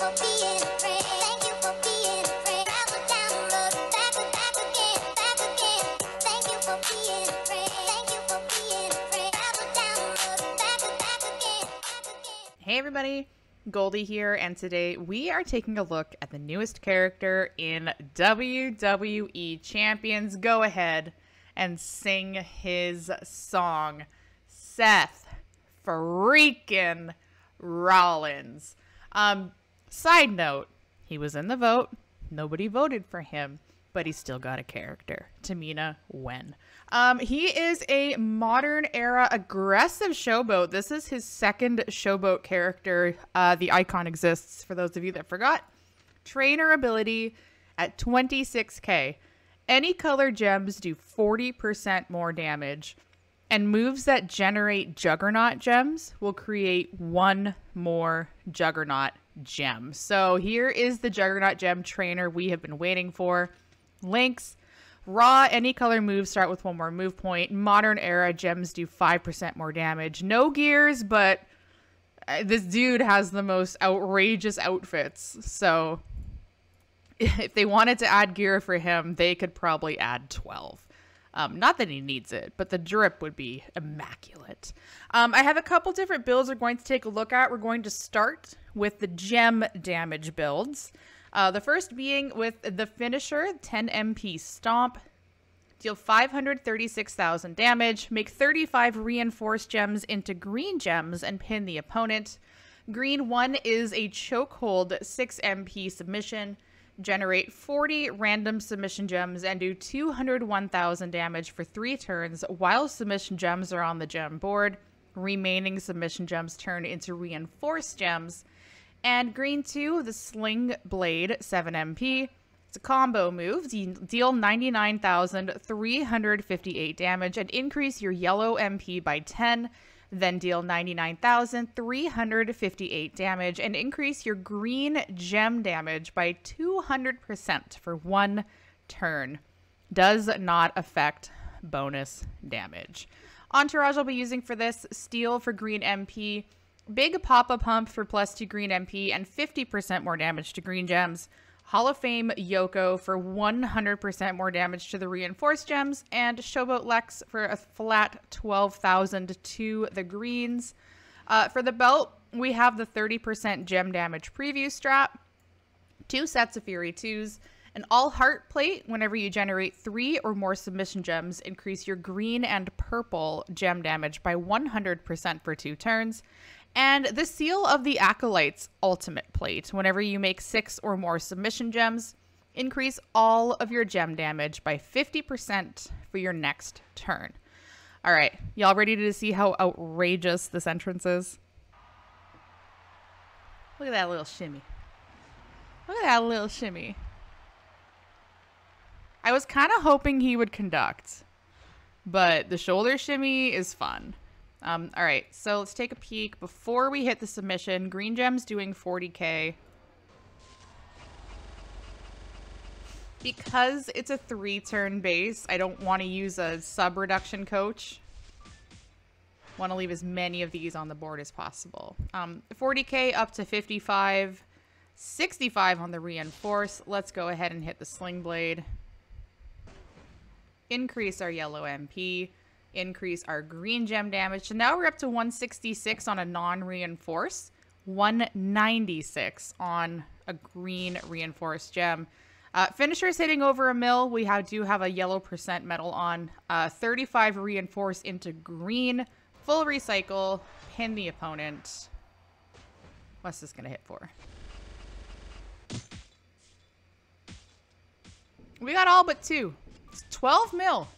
Hey everybody, Goldie here, and today we are taking a look at the newest character in WWE Champions. Go ahead and sing his song, Seth freaking Rollins. Um, side note, he was in the vote. Nobody voted for him, but he still got a character. Tamina Wen. Um, he is a modern era aggressive showboat. This is his second showboat character. Uh, the icon exists for those of you that forgot. Trainer ability at 26k. Any color gems do 40% more damage, and moves that generate Juggernaut gems will create one more Juggernaut gem. So here is the Juggernaut gem trainer we have been waiting for. Links. Raw, any color moves start with one more move point. Modern era gems do 5% more damage. No gears, but uh, this dude has the most outrageous outfits. So if they wanted to add gear for him, they could probably add 12. Um, not that he needs it, but the drip would be immaculate. Um, I have a couple different builds we're going to take a look at. We're going to start with the gem damage builds. Uh, the first being with the finisher, 10 MP Stomp. Deal 536,000 damage, make 35 reinforced gems into green gems, and pin the opponent. Green 1 is a chokehold 6 MP submission. Generate 40 random submission gems and do 201,000 damage for 3 turns while submission gems are on the gem board. Remaining submission gems turn into reinforced gems. And green 2, the Sling Blade 7 MP. It's a combo move. De- deal 99,358 damage and increase your yellow MP by 10. Then deal 99,358 damage and increase your green gem damage by 200% for one turn. Does not affect bonus damage. Entourage I'll be using for this Steel for green MP, Big Papa Pump for plus 2 green MP, and 50% more damage to green gems. Hall of Fame Yoko for 100% more damage to the reinforced gems, and Showboat Lex for a flat 12,000 to the greens. Uh, for the belt, we have the 30% gem damage preview strap, two sets of Fury 2s, an all heart plate whenever you generate three or more submission gems, increase your green and purple gem damage by 100% for two turns. And the Seal of the Acolytes Ultimate Plate. Whenever you make six or more submission gems, increase all of your gem damage by 50% for your next turn. All right, y'all ready to see how outrageous this entrance is? Look at that little shimmy. Look at that little shimmy. I was kind of hoping he would conduct, but the shoulder shimmy is fun. Um, all right, so let's take a peek. Before we hit the submission, Green Gem's doing 40k. Because it's a three-turn base, I don't want to use a sub-reduction coach. Want to leave as many of these on the board as possible. Um, 40k up to 55, 65 on the reinforce. Let's go ahead and hit the sling blade. Increase our yellow MP increase our green gem damage. So now we're up to 166 on a non-reinforce, 196 on a green reinforced gem. Uh, finishers hitting over a mill. We have, do have a yellow percent metal on. Uh, 35 reinforce into green. Full recycle. Pin the opponent. What's this going to hit for? We got all but two. It's 12 mil.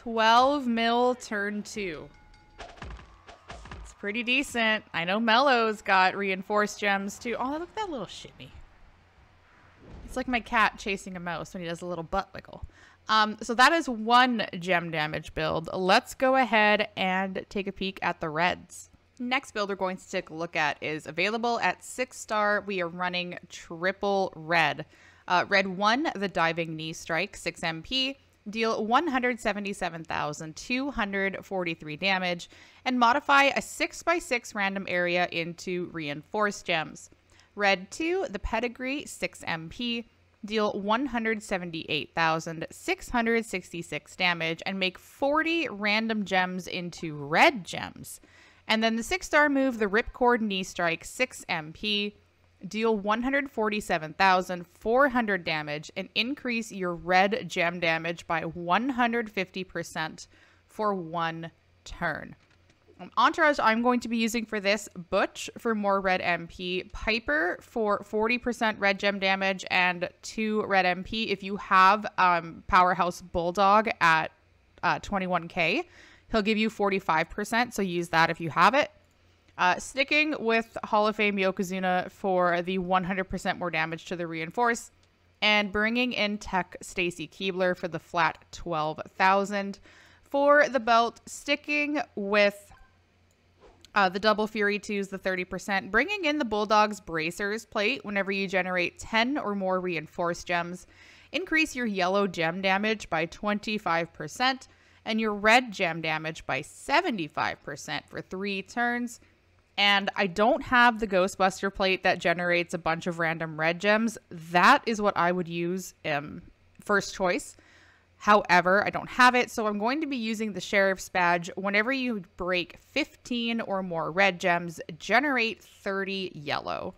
12 mil turn two. It's pretty decent. I know Mello's got reinforced gems too. Oh, look at that little shimmy. It's like my cat chasing a mouse when he does a little butt wiggle. Um, so that is one gem damage build. Let's go ahead and take a peek at the reds. Next build we're going to take a look at is available at six star. We are running triple red. Uh, red one, the diving knee strike, 6 MP. Deal 177,243 damage, and modify a 6x6 random area into reinforced gems. Red 2, the Pedigree 6 MP, deal 178,666 damage and make 40 random gems into red gems. And then the 6 star move, the Ripcord Knee Strike 6 MP, deal 147,400 damage and increase your red gem damage by 150% for one turn. Um, Entourage, I'm going to be using for this Butch for more red MP, Piper for 40% red gem damage and 2 red MP. If you have um, Powerhouse Bulldog at uh, 21k, he'll give you 45%, so use that if you have it. Uh, sticking with Hall of Fame Yokozuna for the 100% more damage to the reinforce, and bringing in Tech Stacy Keibler for the flat 12,000. For the belt, sticking with uh, the Double Fury 2s, the 30%, bringing in the Bulldog's Bracers plate whenever you generate 10 or more reinforced gems. Increase your yellow gem damage by 25% and your red gem damage by 75% for three turns and I don't have the Ghostbuster plate that generates a bunch of random red gems. That is what I would use um, first choice. However, I don't have it, so I'm going to be using the Sheriff's Badge. Whenever you break 15 or more red gems, generate 30 yellow.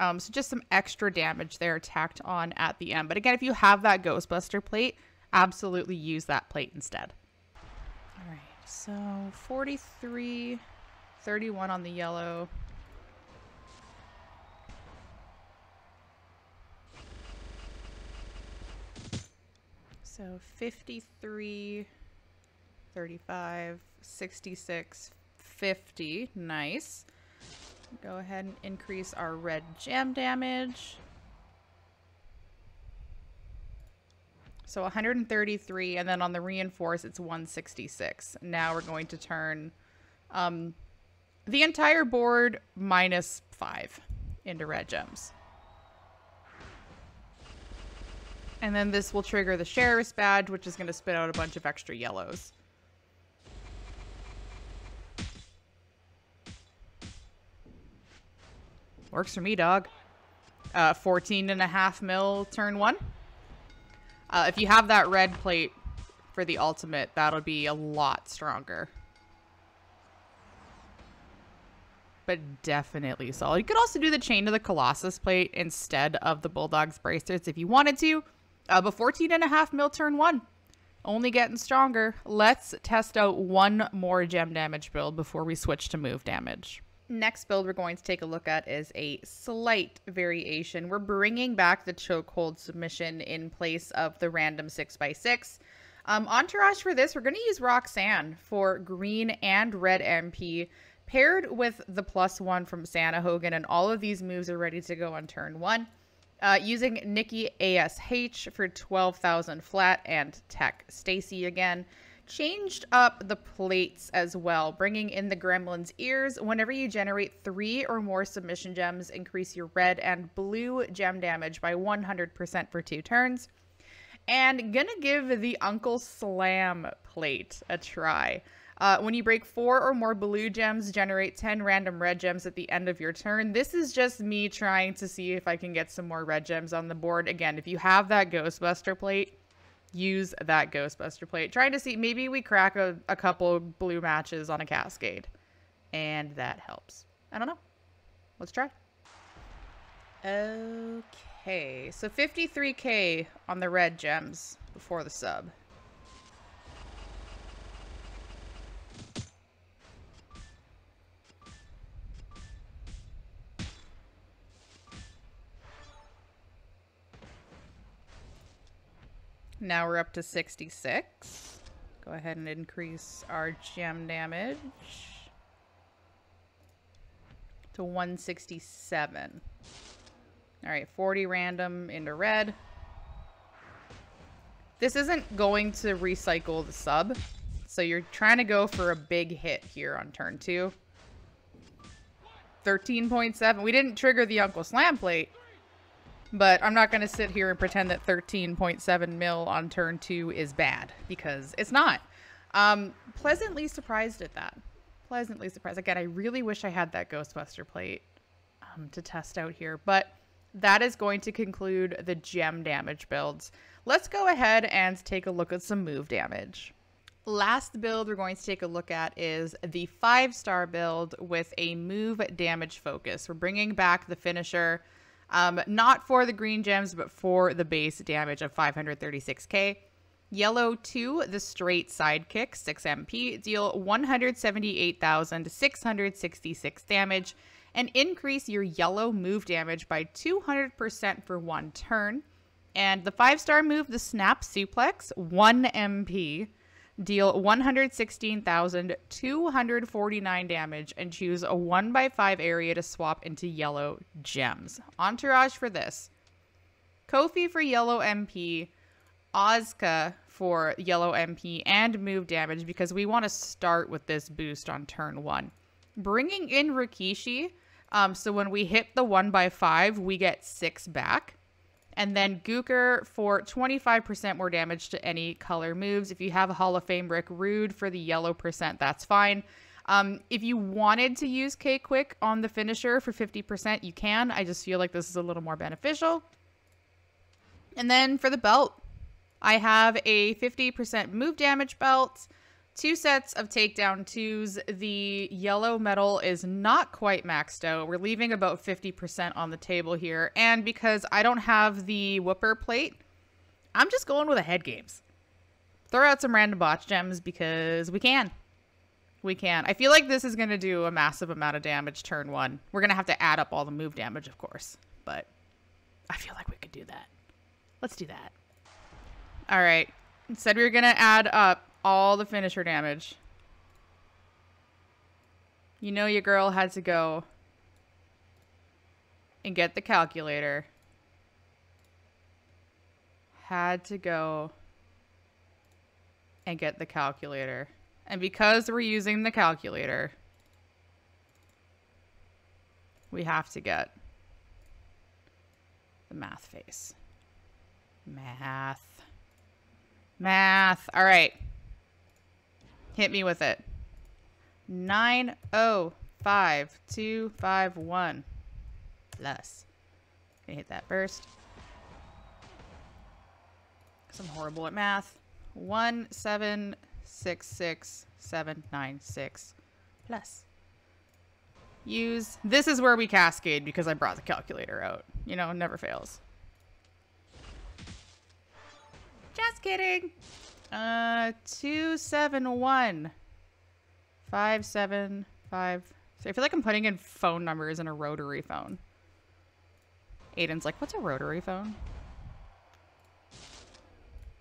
Um, so just some extra damage there tacked on at the end. But again, if you have that Ghostbuster plate, absolutely use that plate instead. All right, so 43... 31 on the yellow. So 53, 35, 66, 50. Nice. Go ahead and increase our red jam damage. So 133, and then on the reinforce, it's 166. Now we're going to turn um, the entire board minus five into red gems. And then this will trigger the Sheriff's Badge, which is going to spit out a bunch of extra yellows. Works for me, dog. Uh, 14 and a half mil turn one. Uh, if you have that red plate for the ultimate, that'll be a lot stronger. But definitely solid. You could also do the Chain of the Colossus plate instead of the Bulldog's bracelets if you wanted to. Uh, but 14 and a half mil turn one. Only getting stronger. Let's test out one more gem damage build before we switch to move damage. Next build we're going to take a look at is a slight variation. We're bringing back the chokehold submission in place of the random 6x6. Um, entourage for this, we're going to use Roxanne for green and red MP paired with the plus one from Santa Hogan, and all of these moves are ready to go on turn one. Uh, using Nikki ASH for 12,000 flat and Tech Stacy again. Changed up the plates as well, bringing in the Gremlin's ears. Whenever you generate three or more submission gems, increase your red and blue gem damage by 100% for two turns. And gonna give the Uncle Slam plate a try. Uh, when you break four or more blue gems, generate 10 random red gems at the end of your turn. This is just me trying to see if I can get some more red gems on the board. Again, if you have that Ghostbuster plate, use that Ghostbuster plate. Trying to see, maybe we crack a, a couple blue matches on a Cascade. And that helps. I don't know. Let's try. Okay, so 53k on the red gems before the sub. Now we're up to 66. Go ahead and increase our gem damage to 167. All right, 40 random into red. This isn't going to recycle the sub, so you're trying to go for a big hit here on turn two. 13.7. We didn't trigger the Uncle Slam plate, But I'm not going to sit here and pretend that 13.7 mil on turn two is bad because it's not. Um, pleasantly surprised at that. Pleasantly surprised. Again, I really wish I had that Ghostbuster plate um, to test out here, but that is going to conclude the gem damage builds. Let's go ahead and take a look at some move damage. Last build we're going to take a look at is the five star build with a move damage focus. We're bringing back the finisher, um, not for the green gems, but for the base damage of 536k. Yellow 2, the straight sidekick, 6 MP, deal 178,666 damage and increase your yellow move damage by 200% for one turn. And the 5 star move, the Snap Suplex, 1 MP, deal 116,249 damage and choose a 1 by 5 area to swap into yellow gems. Entourage for this Kofi for yellow MP. Ozka for yellow MP and move damage because we want to start with this boost on turn one. Bringing in Rikishi, um, so when we hit the one by five, we get six back. And then Gooker for 25% more damage to any color moves. If you have a Hall of Fame Rick Rude for the yellow percent, that's fine. Um, if you wanted to use K Quick on the finisher for 50%, you can. I just feel like this is a little more beneficial. And then for the belt, I have a 50% move damage belt, two sets of takedown twos. The yellow metal is not quite maxed out. We're leaving about 50% on the table here. And because I don't have the whooper plate, I'm just going with a head games. Throw out some random botch gems because we can. We can. I feel like this is going to do a massive amount of damage turn one. We're going to have to add up all the move damage, of course. But I feel like we could do that. Let's do that. All right. Said we were going to add up all the finisher damage. You know your girl had to go and get the calculator. Had to go and get the calculator. And because we're using the calculator, we have to get the math face. Math. Math. All right. Hit me with it. 905251 plus. Gonna hit that first. Cause I'm horrible at math. 1766796 plus. Use. This is where we cascade because I brought the calculator out. You know, never fails. Just kidding. Uh, two seven one five seven five. So I feel like I'm putting in phone numbers in a rotary phone. Aiden's like, "What's a rotary phone?"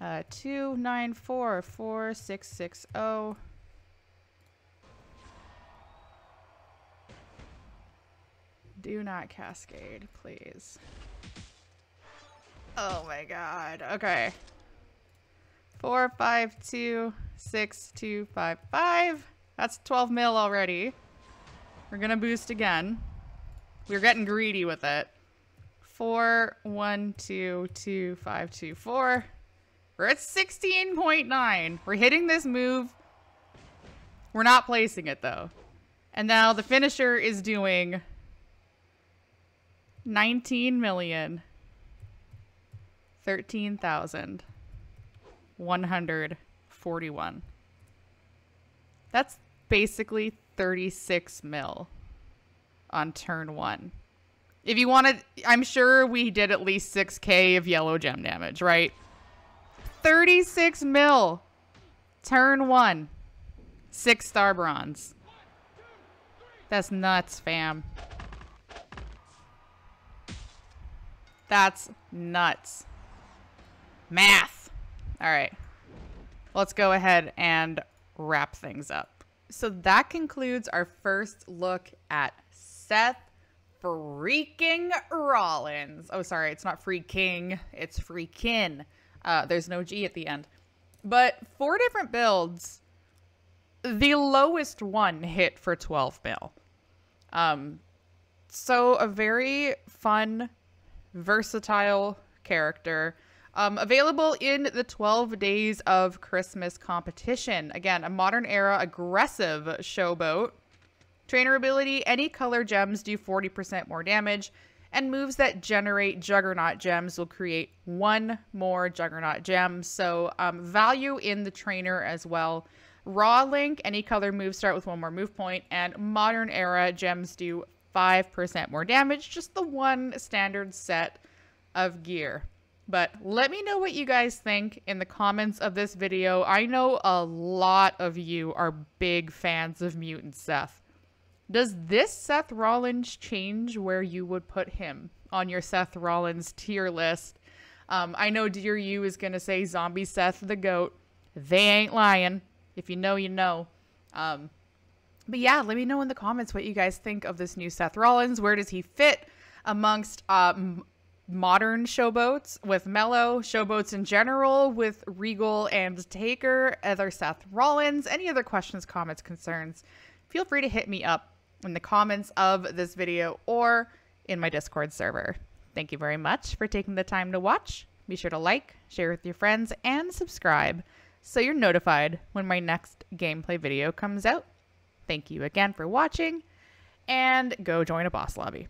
Uh, two nine four four six six zero. Do not cascade, please. Oh my god. Okay. Four, five, two, six, two, five, five. That's 12 mil already. We're gonna boost again. We're getting greedy with it. Four, one, two, two, five, two, four. We're at 16.9. We're hitting this move. We're not placing it though. And now the finisher is doing 19 million 13,000. 141. That's basically 36 mil on turn one. If you wanted, I'm sure we did at least 6k of yellow gem damage, right? 36 mil. Turn one. Six star bronze. That's nuts, fam. That's nuts. Math. All right. Let's go ahead and wrap things up. So that concludes our first look at Seth freaking Rollins. Oh, sorry, it's not freaking, it's freakin. Uh, there's no G at the end. But four different builds, the lowest one hit for 12 mil. Um, so a very fun, versatile character. Um, available in the 12 Days of Christmas competition. Again, a modern era aggressive showboat. Trainer ability any color gems do 40% more damage, and moves that generate Juggernaut gems will create one more Juggernaut gem. So, um, value in the trainer as well. Raw Link, any color moves start with one more move point, and Modern Era gems do 5% more damage, just the one standard set of gear. But let me know what you guys think in the comments of this video. I know a lot of you are big fans of Mutant Seth. Does this Seth Rollins change where you would put him on your Seth Rollins tier list? Um, I know Dear You is going to say Zombie Seth the GOAT. They ain't lying. If you know, you know. Um, but yeah, let me know in the comments what you guys think of this new Seth Rollins. Where does he fit amongst um, modern showboats with Mello, showboats in general with Regal and Taker, other Seth Rollins, any other questions, comments, concerns, feel free to hit me up in the comments of this video or in my Discord server. Thank you very much for taking the time to watch. Be sure to like, share with your friends, and subscribe so you're notified when my next gameplay video comes out. Thank you again for watching, and go join a boss lobby.